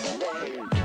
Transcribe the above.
Bye.